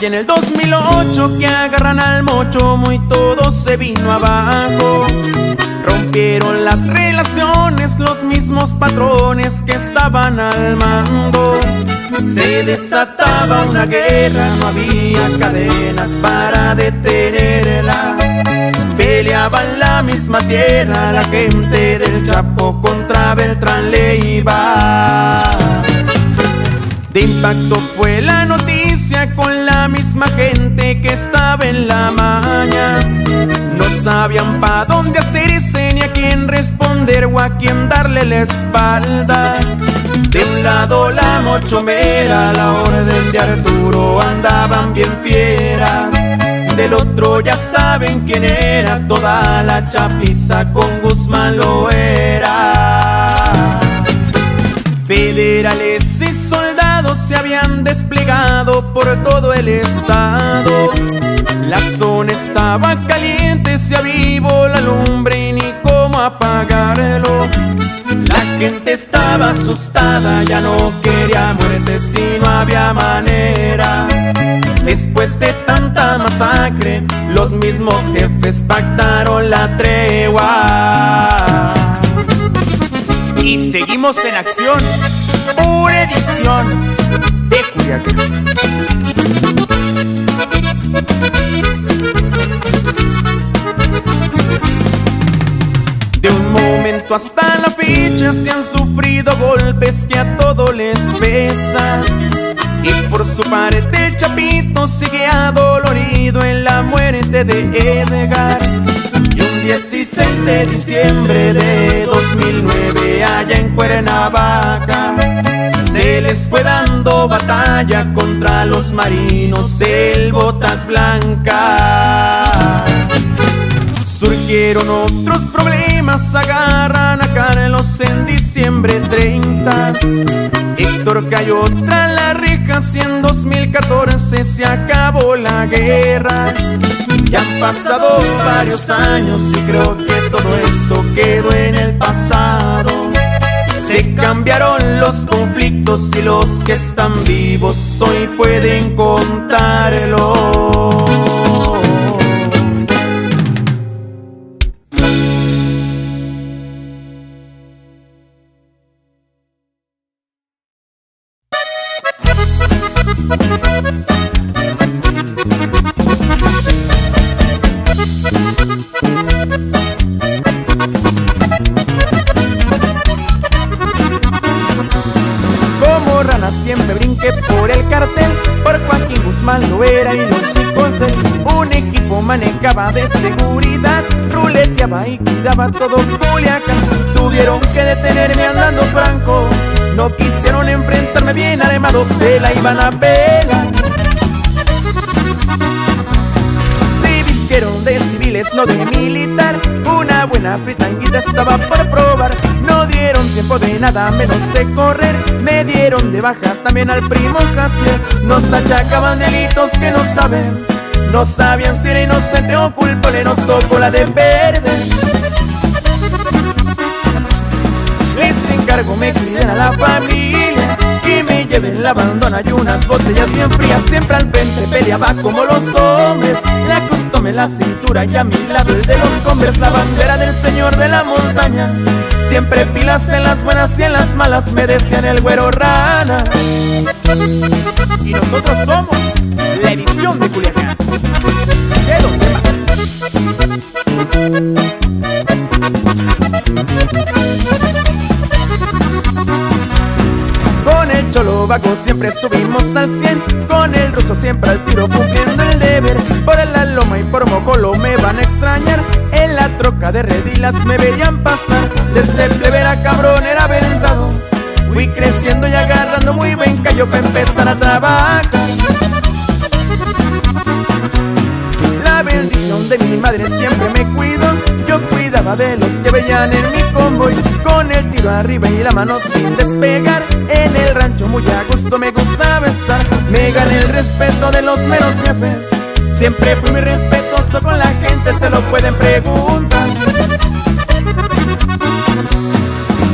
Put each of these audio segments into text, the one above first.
allá en el 2008 que agarran al mocho, muy todo se vino abajo. Rompieron las relaciones, los mismos patrones que estaban al mando. Se desataba una guerra, no había cadenas para detenerla. Peleaban la misma tierra, la gente del Chapo contra Beltrán Leiva. De impacto fue la noticia con la misma gente que estaba en la maña. No sabían pa' dónde hacerse, ni a quién responder o a quién darle la espalda. De un lado la mochomera, la orden de Arturo andaban bien fieras. Del otro ya saben quién era, toda la chapiza con Guzmán lo era. Federales y soldados se habían desplegado por todo el estado. La zona estaba caliente, se avivó la lumbre y ni cómo apagarlo. La gente estaba asustada, ya no quería muerte si no había manera. Después de tanta masacre, los mismos jefes pactaron la tregua. Y seguimos en acción, pura edición de Culiacán. De un momento hasta la fecha se han sufrido golpes que a todo les pesa. Y por su parte el Chapito sigue adolorido en la muerte de Edgar. Y un 16 de diciembre de 2009 allá en Cuernavaca se les fue dando batalla contra los marinos el Botas Blancas. Surgieron otros problemas, agarran a Carlos en diciembre 30. Héctor cayó tras la reja y en 2014 se acabó la guerra. Ya han pasado varios años y creo que todo esto quedó en el pasado. Se cambiaron los conflictos y los que están vivos hoy pueden contarlo. De correr Me dieron de baja también al primo Jaciel. Nos achacaban delitos que no saben No sabían si era inocente o culpable Nos tocó la de perder. Les encargo me cuiden a la familia Y me lleven la abandona y unas botellas bien frías. Siempre al frente peleaba como los hombres la cintura y a mi lado el de los combres La bandera del señor de la montaña. Siempre pilas en las buenas y en las malas Me decían el güero rana. Y nosotros somos la edición de Culiacán ¿De dónde? Siempre estuvimos al 100 Con el ruso siempre al tiro cumpliendo el deber. Por la loma y por mojolo me van a extrañar. En la troca de redilas me veían pasar. Desde plebera cabrón era aventado. Fui creciendo y agarrando muy buen callo para empezar a trabajar bendición de mi madre siempre me cuidó Yo cuidaba de los que veían en mi convoy Con el tiro arriba y la mano sin despegar. En el rancho muy a gusto me gustaba estar. Me gané el respeto de los menos jefes. Siempre fui muy respetuoso con la gente, se lo pueden preguntar.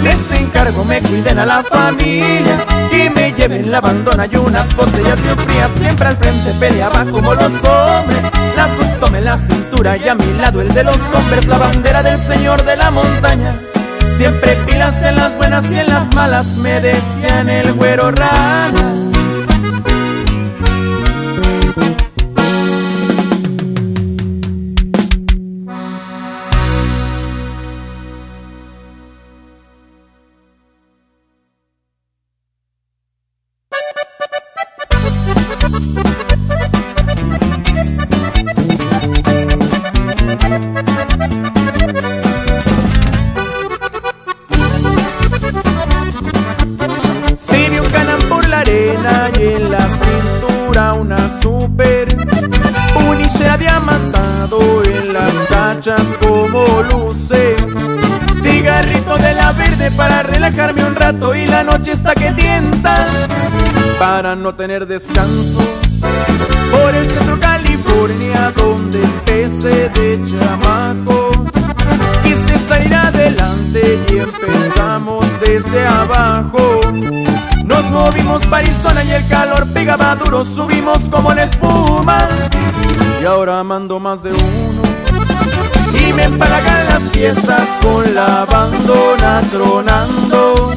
Les encargo me cuiden a la familia Que me lleven la bandona y unas botellas bien frías Siempre al frente peleaba como los hombres En la cintura y a mi lado el de los hombres La bandera del señor de la montaña. Siempre pilas en las buenas y en las malas Me decían el güero rana Verde para relajarme un rato y la noche está que tienta Para no tener descanso. Por el centro California donde empecé de chamaco Quise salir adelante y empezamos desde abajo. Nos movimos Parizona y el calor pegaba duro Subimos como la espuma Y ahora mando más de uno me empalagan las fiestas con la abandona tronando.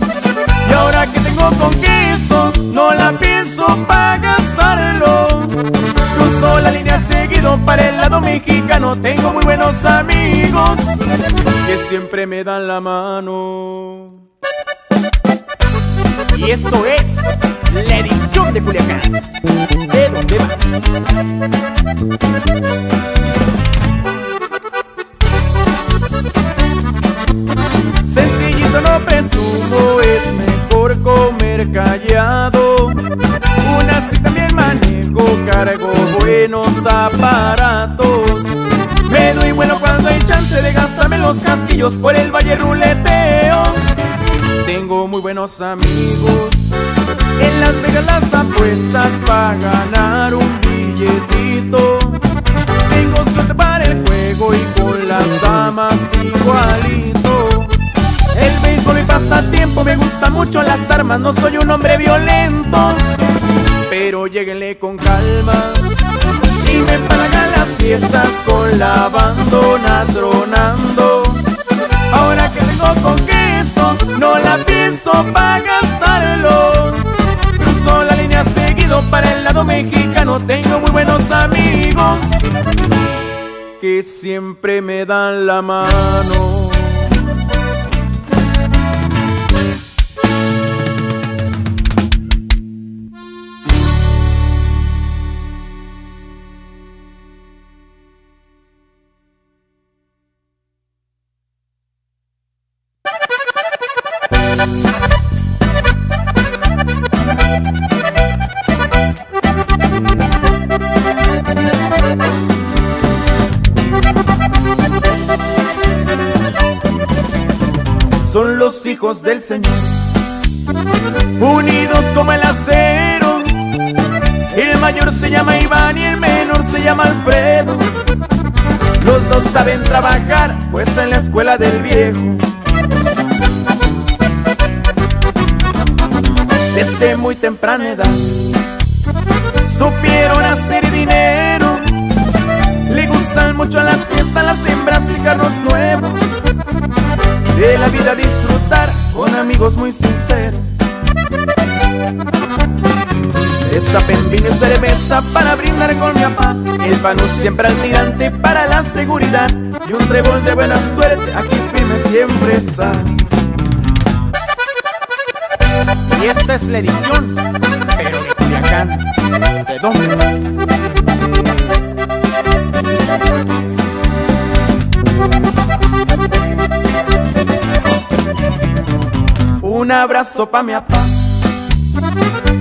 Y ahora que tengo con queso, no la pienso para gastarlo. Cruzo la línea seguido para el lado mexicano. Tengo muy buenos amigos que siempre me dan la mano. Y esto es la edición de Culiacán. ¿De dónde vas? No es mejor comer callado. Una así también manejo, cargo buenos aparatos. Me doy bueno cuando hay chance de gastarme los casquillos por el valle ruleteo. Tengo muy buenos amigos. En Las Vegas las apuestas para ganar un billetito. Tengo suerte para el juego y con las damas igualito. Pasatiempo, me gusta mucho las armas, no soy un hombre violento. Pero lleguenle con calma y me pagan las fiestas con la abandona tronando. Ahora que tengo con queso, no la pienso para gastarlo. Cruzo la línea seguido para el lado mexicano, tengo muy buenos amigos que siempre me dan la mano. Hijos del Señor, unidos como el acero. El mayor se llama Iván y el menor se llama Alfredo. Los dos saben trabajar, pues en la escuela del viejo. Desde muy temprana edad supieron hacer dinero. Le gustan mucho las fiestas, las hembras y carros nuevos. De la vida disfrutar con amigos muy sinceros. Esta vino y cerveza para brindar con mi papá. El pano siempre al tirante para la seguridad. Y un trébol de buena suerte aquí firme siempre está. Y esta es la edición, pero de Culiacán, ¿de dónde vas? Un abrazo pa' mi papá,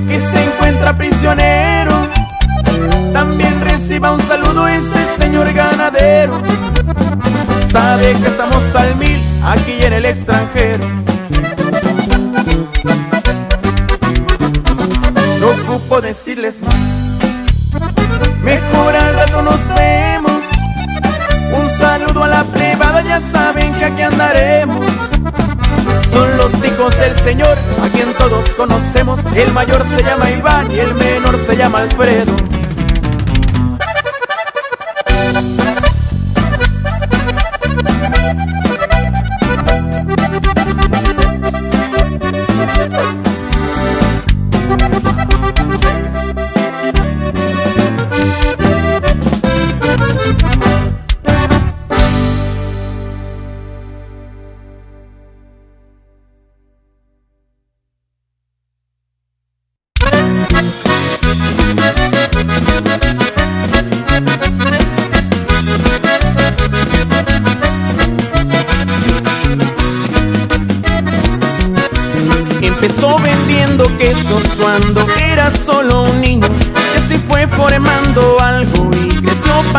que se encuentra prisionero. También reciba un saludo ese señor ganadero. Sabe que estamos al mil aquí en el extranjero. No ocupo decirles más. Mejor al rato nos vemos. Un saludo a la privada, ya saben que aquí andaremos. Son los hijos del Señor, a quien todos conocemos. El mayor se llama Iván y el menor se llama Alfredo.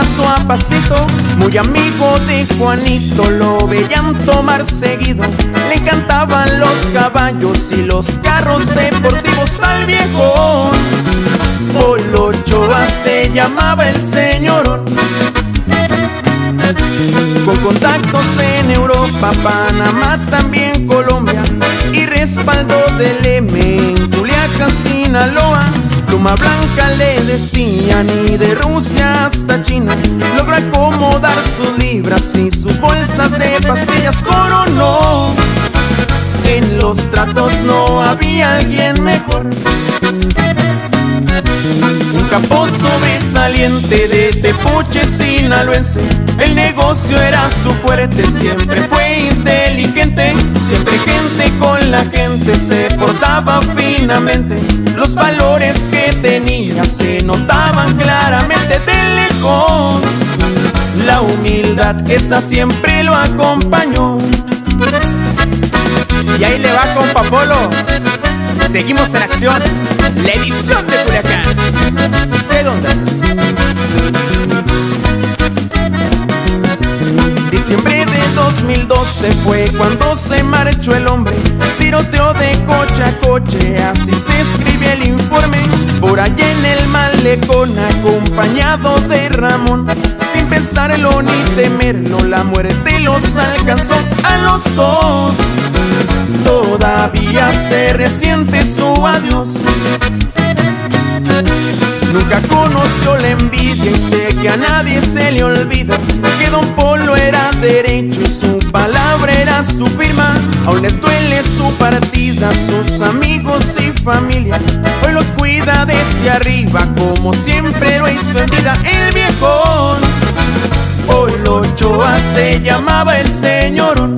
Paso a pasito. Muy amigo de Juanito, lo veían tomar seguido. Le encantaban los caballos y los carros deportivos. Al viejo Polo Ochoa se llamaba el señor con contactos en Europa, Panamá, también Colombia y respaldo del M en Culiacán, Sinaloa. Pluma blanca le decían y de Rusia hasta China logró acomodar sus libras y sus bolsas de pastillas coronó. En los tratos no había alguien mejor. Un capo sobresaliente de Tepuche sinaloense. El negocio era su fuerte, siempre fue inteligente. Siempre gente con la gente se portaba finamente. Los valores que tenía se notaban claramente de lejos. La humildad esa siempre lo acompañó. Y ahí le va con Papolo. Seguimos en acción. La edición de Culiacán. ¿De dónde? Diciembre de 2012 fue cuando se marchó el hombre Tiroteo de coche a coche, así se escribe el informe Por allá en el malecón acompañado de Ramón. Sin pensarlo ni temerlo, la muerte los alcanzó a los dos. Todavía se resiente su adiós Nunca conoció la envidia y sé que a nadie se le olvida que Don Polo era derecho y su palabra era su firma. Aún les duele su partida, sus amigos y familia. Hoy los cuida desde arriba como siempre lo hizo en vida el viejo. Polo Ochoa se llamaba el señor.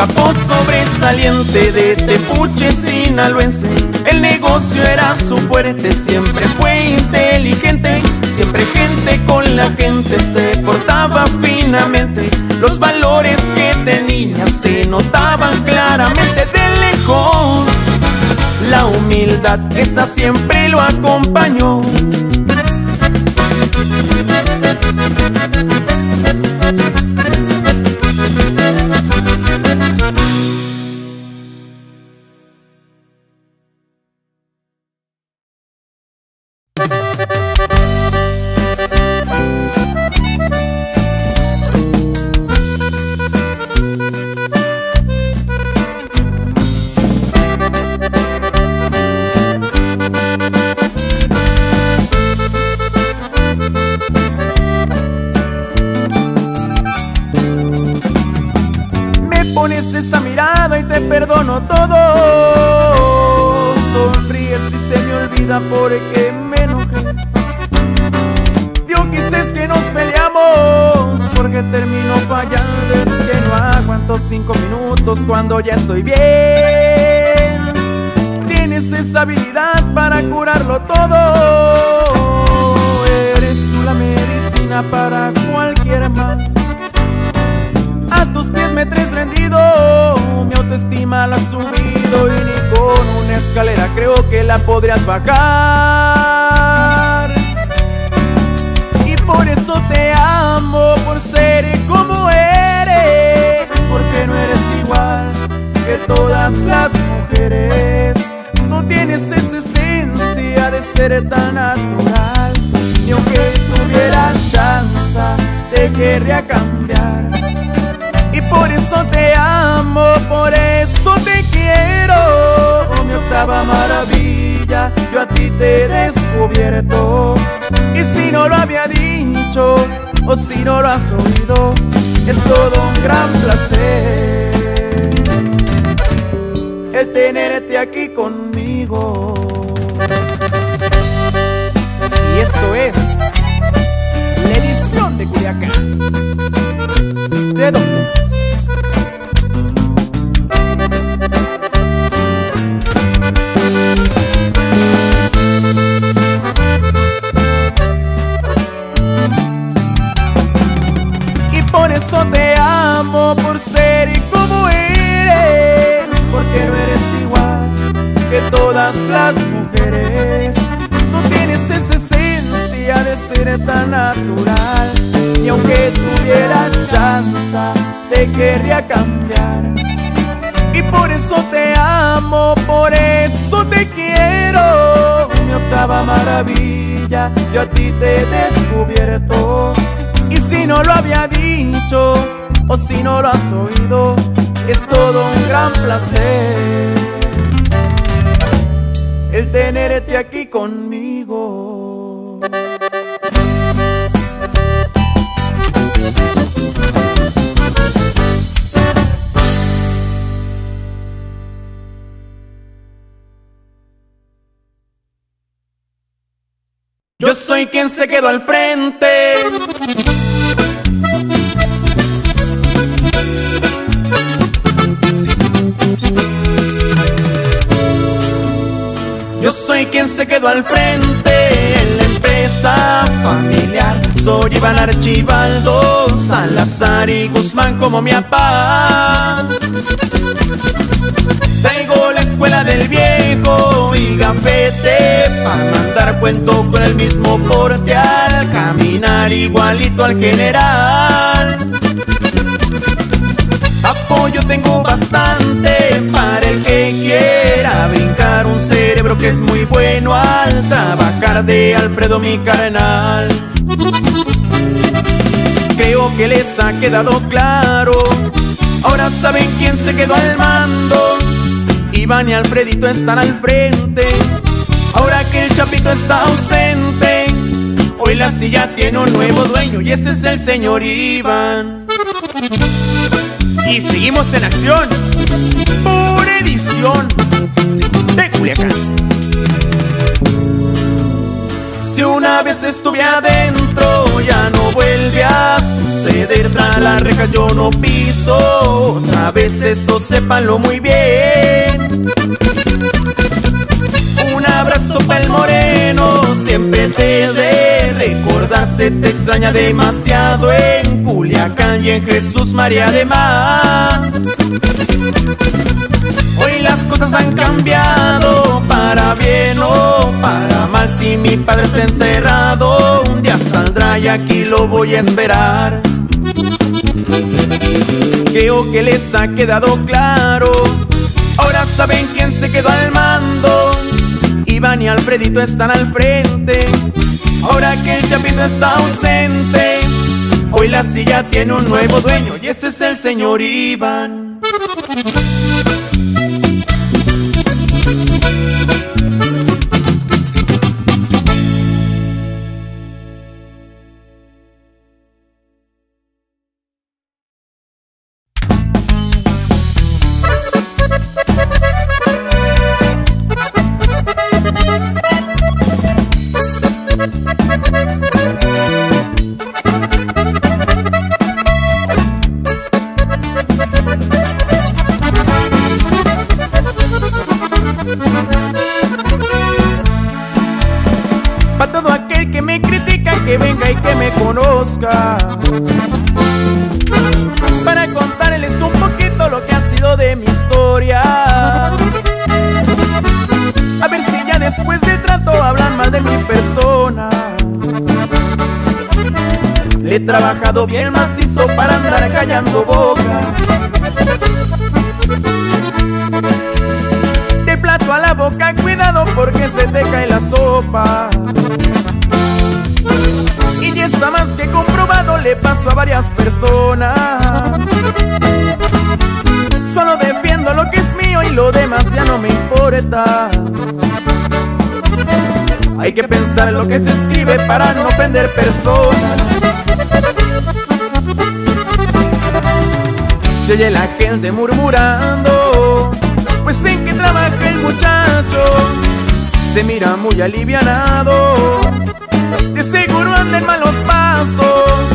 Un capo sobresaliente de Tepuche sinaloense. El negocio era su fuerte, siempre fue inteligente. Siempre gente con la gente se portaba finamente. Los valores que tenía se notaban claramente de lejos. La humildad esa siempre lo acompañó creo que la podrías bajar. Y por eso te amo, por ser como eres, porque no eres igual que todas las mujeres. No tienes esa esencia de ser tan natural, ni aunque tuviera chance te querría cambiar. Por eso te amo, por eso te quiero. Oh, mi octava maravilla, yo a ti te he descubierto. Y si no lo había dicho, o si no lo has oído, es todo un gran placer el tenerte aquí conmigo. Y esto es la edición de Culiacán. ¿De dónde ser y como eres, porque no eres igual que todas las mujeres. Tú tienes esa esencia de ser tan natural. Y aunque tuviera chanza, te querría cambiar. Y por eso te amo, por eso te quiero. Mi octava maravilla, yo a ti te he descubierto. Y si no lo había dicho, o si no lo has oído, es todo un gran placer el tenerte aquí conmigo. Yo soy quien se quedó al frente. Yo soy quien se quedó al frente en la empresa familiar. Soy Iván Archibaldo, Salazar y Guzmán como mi papá. Traigo la escuela del viejo y gafete para mandar cuento con el mismo porte al caminar igualito al general. Apoyo tengo bastante para el que quiera brincar un cerebro que es muy bueno al trabajar de Alfredo mi carnal. Creo que les ha quedado claro. Ahora saben quién se quedó al mando. Iván y Alfredito están al frente. Ahora que el Chapito está ausente, hoy la silla tiene un nuevo dueño y ese es el señor Iván. Y seguimos en acción por edición Culiacán. Si una vez estuve adentro, ya no vuelve a suceder. Tras la reja yo no piso. Otra vez eso sépanlo muy bien. Un abrazo para el moreno, siempre te de recordar. Se te extraña demasiado en Culiacán y en Jesús María además. Hoy las cosas han cambiado para bien o para mal. Si mi padre está encerrado, un día saldrá y aquí lo voy a esperar. Creo que les ha quedado claro. Ahora saben quién se quedó al mando. Iván y Alfredito están al frente. Ahora que el Chapito está ausente, hoy la silla tiene un nuevo dueño y ese es el señor Iván. Trabajado bien macizo para andar callando bocas. De plato a la boca, cuidado porque se te cae la sopa. Y ya está más que comprobado, le pasó a varias personas. y lo demás ya no me importa. Hay que pensar en lo que se escribe para no ofender personas. Se oye la gente murmurando, pues en que trabaja el muchacho se mira muy alivianado. De seguro anda en malos pasos.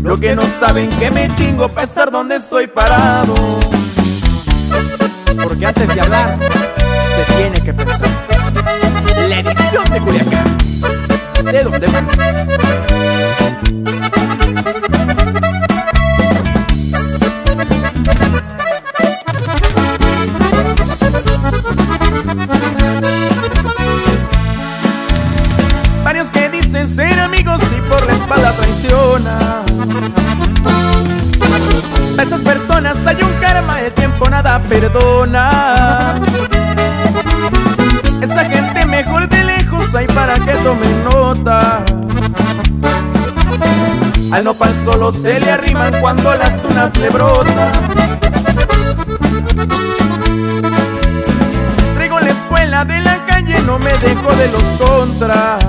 Lo que no saben que me chingo para estar donde soy parado. Porque antes de hablar, se tiene que pensar. La edición de Culiacán. ¿De dónde vas? Se le arriman cuando las tunas le brotan. Traigo la escuela de la calle, no me dejo de los contras.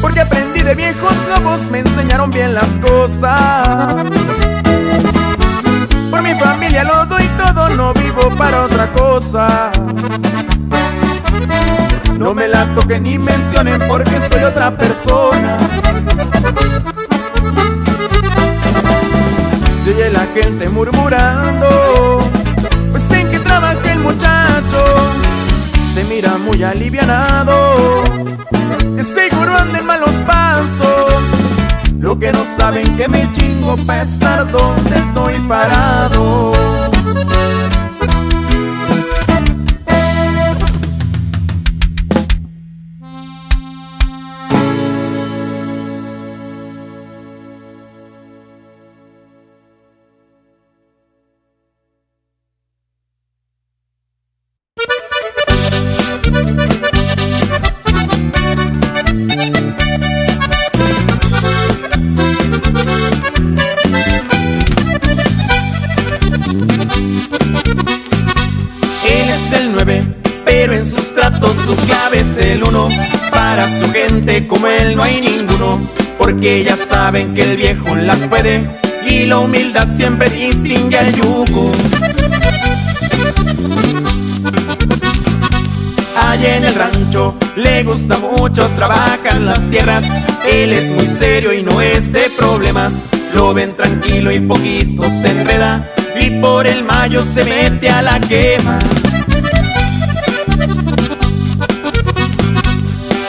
Porque aprendí de viejos lobos, me enseñaron bien las cosas. Por mi familia lo doy todo, no vivo para otra cosa. No me la toquen ni mencionen porque soy otra persona. Oye la gente murmurando, pues en que trabaja el muchacho, se mira muy alivianado. De seguro anda en malos pasos. Lo que no saben que me chingo para estar donde estoy parado. Y la humildad siempre distingue al yugo. Allá en el rancho le gusta mucho, trabaja en las tierras. Él es muy serio y no es de problemas. Lo ven tranquilo y poquito se enreda. Y por el mayo se mete a la quema.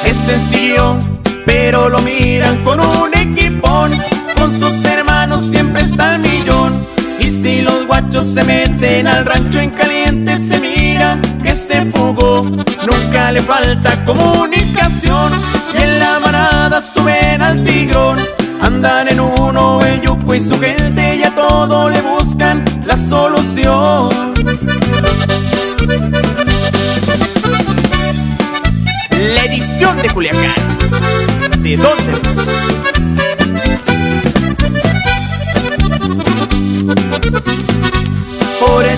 Es sencillo, pero lo miran con un equipón. Con sus se meten al rancho en caliente, se mira que se fugó. Nunca le falta comunicación. Y en la manada suben al tigrón. Andan en uno el yuco y su gente y a todo le buscan la solución. La edición de Culiacán. ¿De dónde vas?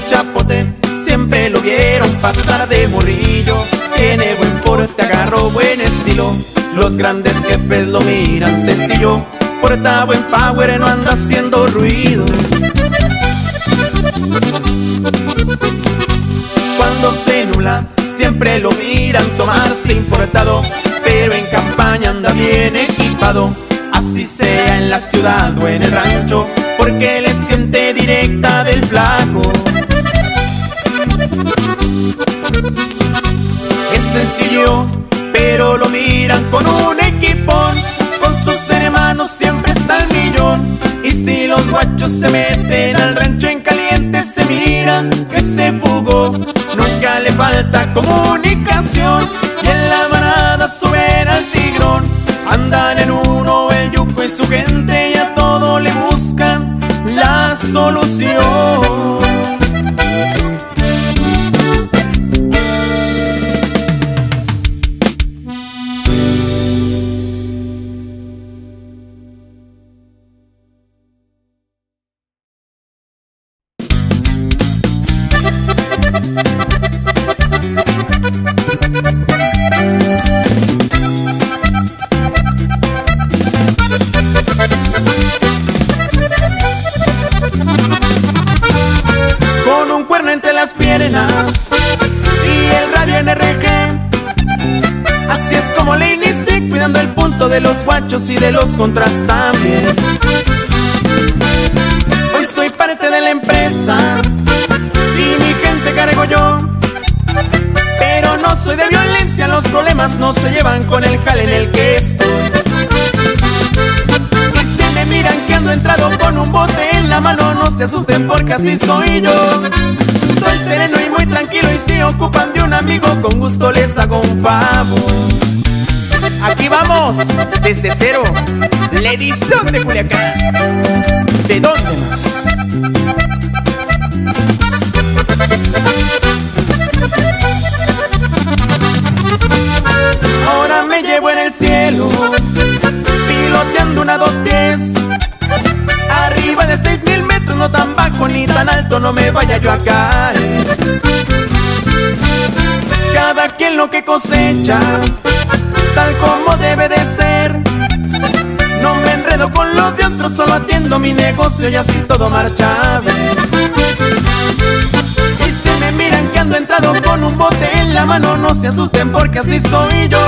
Chapote siempre lo vieron pasar de morrillo. Tiene buen porte, agarró buen estilo. Los grandes jefes lo miran sencillo. Porta buen power, no anda haciendo ruido. Cuando se nula, siempre lo miran tomarse importado. Pero en campaña anda bien equipado. Así sea en la ciudad o en el rancho, porque le siente directa del flaco. Pero lo miran con un equipón. Con sus hermanos siempre está el millón. Y si los guachos se meten al rancho en caliente, se mira que se fugó. Nunca le falta comunicación. Y en la manada suben al guachos y de los contras también. Hoy soy parte de la empresa y mi gente cargo yo. Pero no soy de violencia, los problemas no se llevan con el jale en el que estoy. Y si me miran que ando entrado con un bote en la mano, no se asusten porque así soy yo. Soy sereno y muy tranquilo y si ocupan de un amigo, con gusto les hago un favor. Aquí vamos, desde cero, la edición de Culiacán. ¿De dónde más? Ahora me llevo en el cielo, piloteando una 210. Arriba de seis mil metros, no tan bajo ni tan alto, no me vaya yo a caer. Cada quien lo que cosecha, tal como debe de ser. No me enredo con lo de otros, solo atiendo mi negocio y así todo marcha bien. Y si me miran que ando entrado con un bote en la mano, no se asusten porque así soy yo.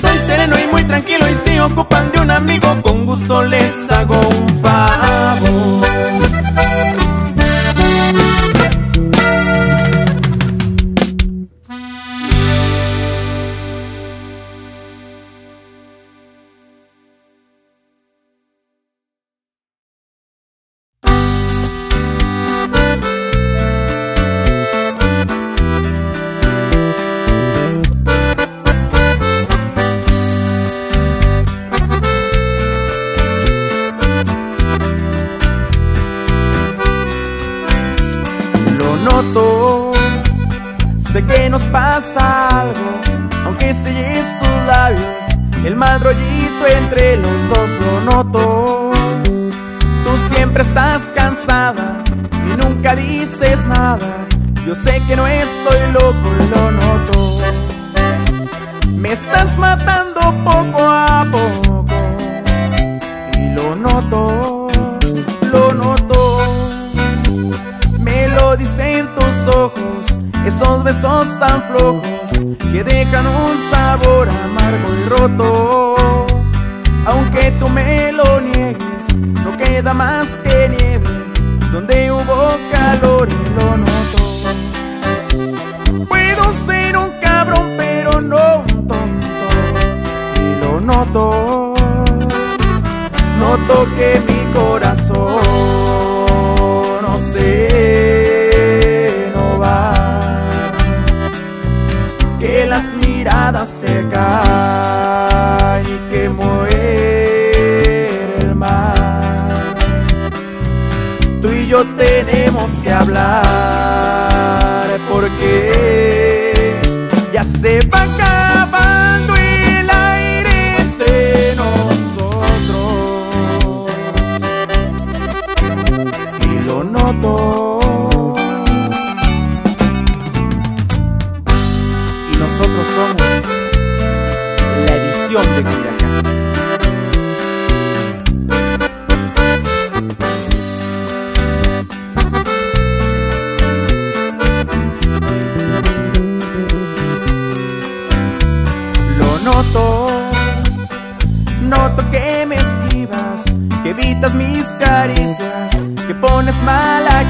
Soy sereno y muy tranquilo y si ocupan de un amigo, con gusto les hago un favor.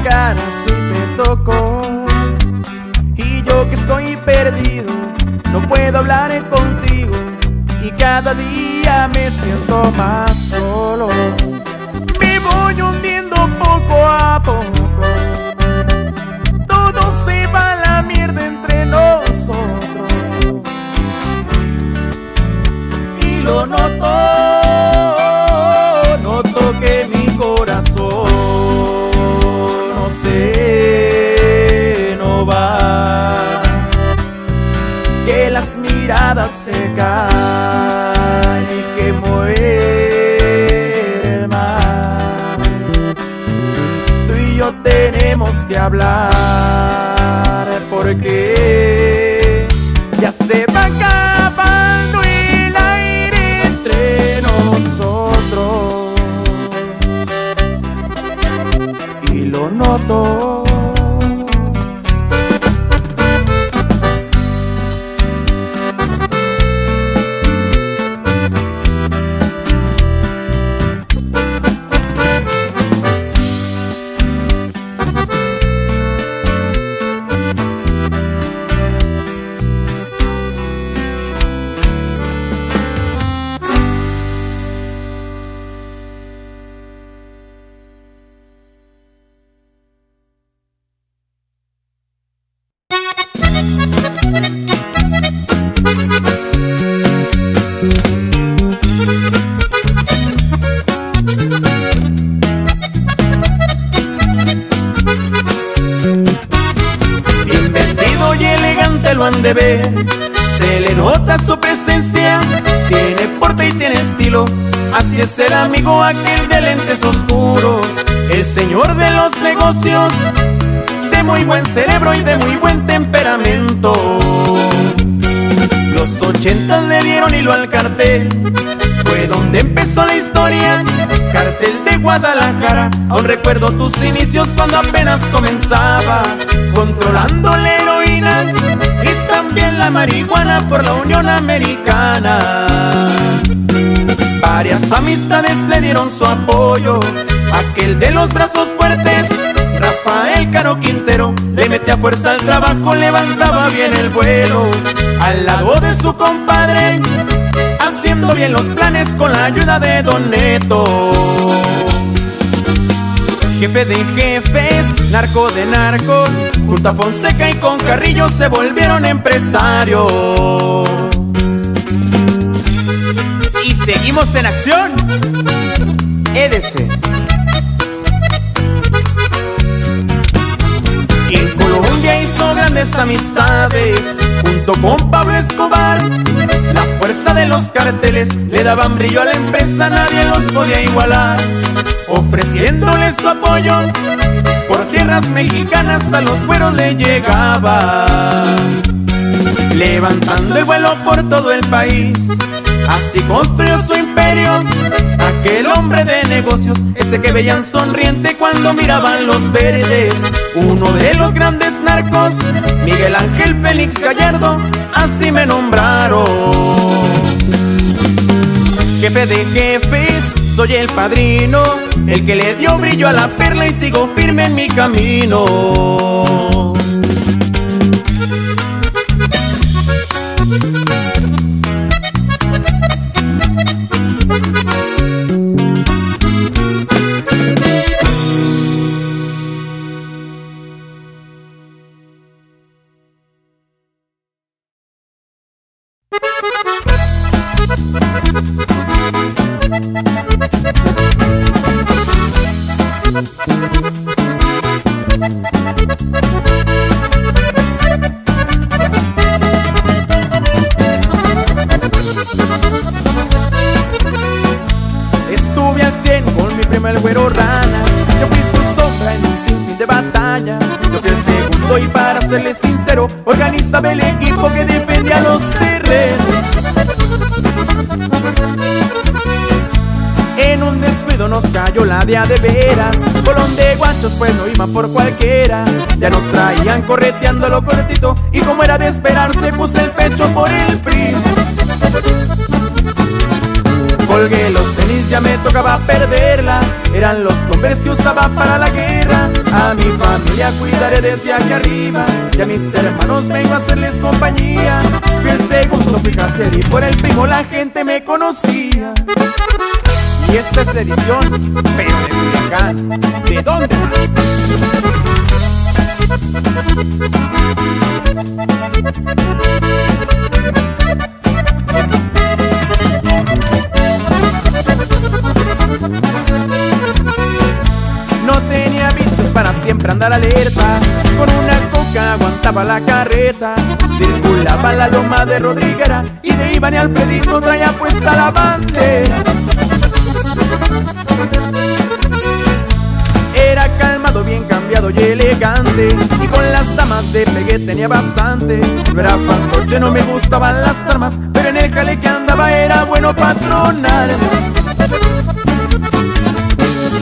Si te toco. Y yo que estoy perdido, no puedo hablar contigo, y cada día me siento más solo. Me voy hundiendo poco a poco, todo se va a la mierda entre nosotros y lo noto miradas se caen y que el mar. Tú y yo tenemos que hablar porque el amigo aquel de lentes oscuros, el señor de los negocios, de muy buen cerebro y de muy buen temperamento. Los ochentas le dieron hilo al cartel, fue donde empezó la historia. Cartel de Guadalajara, aún recuerdo tus inicios cuando apenas comenzaba, controlando la heroína y también la marihuana por la Unión Americana. Varias amistades le dieron su apoyo, aquel de los brazos fuertes, Rafael Caro Quintero, le metía fuerza al trabajo, levantaba bien el vuelo, al lado de su compadre, haciendo bien los planes con la ayuda de Don Neto. Jefe de jefes, narco de narcos, junto a Fonseca y con Carrillo se volvieron empresarios. Seguimos en acción. EDC. En Colombia hizo grandes amistades junto con Pablo Escobar. La fuerza de los carteles le daban brillo a la empresa, nadie los podía igualar. Ofreciéndoles su apoyo por tierras mexicanas a los güeros le llegaba. Levantando el vuelo por todo el país, así construyó su imperio. Aquel hombre de negocios, ese que veían sonriente cuando miraban los verdes. Uno de los grandes narcos, Miguel Ángel Félix Gallardo, así me nombraron. Jefe de jefes, soy el padrino, el que le dio brillo a la perla y sigo firme en mi camino. Por cualquiera. Ya nos traían correteando lo cortito Y como era de esperarse puse el pecho por el primo. Colgué los tenis, ya me tocaba perderla. Eran los converse que usaba para la guerra. A mi familia cuidaré desde aquí arriba. Y a mis hermanos vengo a hacerles compañía. Fui el segundo, fui y por el primo la gente me conocía Y esta es la edición, pero de Culiacán ¿De dónde más? No tenía vicios para siempre andar alerta. Con una coca aguantaba la carreta. Circulaba la loma de Rodríguez Y de Iván y Alfredito traía puesta la bandera Era calmado, bien cambiado y elegante. Y con las damas de pegue tenía bastante. No era fantoche, no me gustaban las armas. Pero en el jale que andaba era bueno patronar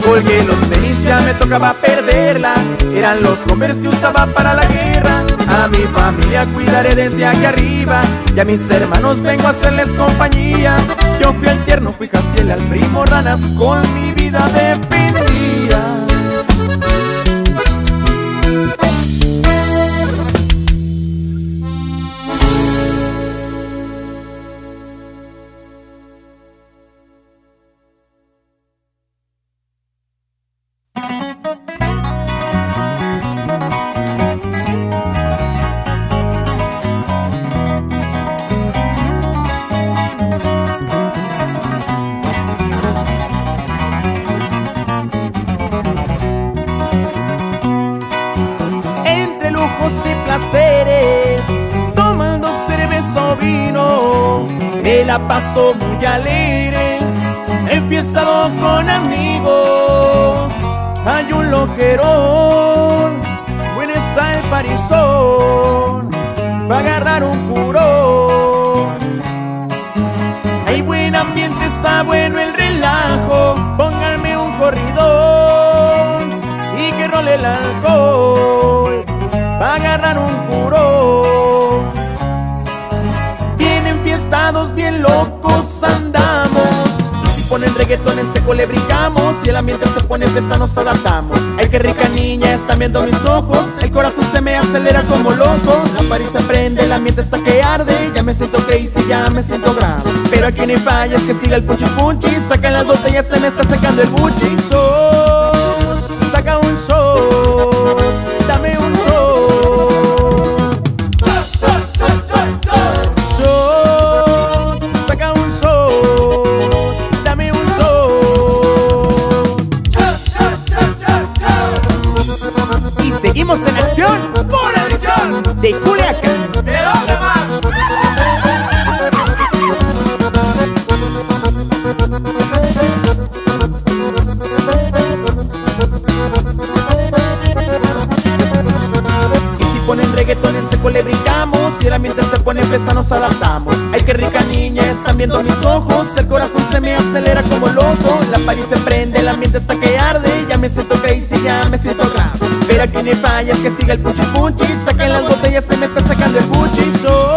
Colgué los tenis, me tocaba perderla. Eran los converse que usaba para la guerra A mi familia cuidaré desde aquí arriba. Y a mis hermanos vengo a hacerles compañía. Yo fui el tierno, fui casi al primo Ranas con mi vida dependía buen está el parizón, va a agarrar un curón. Hay buen ambiente, está bueno el relajo, pónganme un corridón y que role el alcohol, va a agarrar un curón. Bien enfiestados, bien locos andamos. Si ponen reggaetón en seco le brincamos. Y el ambiente se pone fresa nos adaptamos. Ay, qué rica niña, están viendo mis ojos. El corazón se me acelera como loco. La París se prende, el ambiente está que arde. Ya me siento crazy, ya me siento grave. Pero aquí ni falla, es que siga el punchi punchi. Sacan las botellas, se me está secando el buchi. Shot, saca un shot, se pone nos adaptamos. Ay qué rica niña, están viendo mis ojos. El corazón se me acelera como loco. La París se prende, el ambiente está que arde. Ya me siento crazy, ya me siento grave Pero aquí ni falla, es que siga el puchi puchi Saquen las botellas, se me está sacando el puchi Shot,